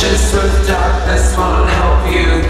Ashes with darkness won't help you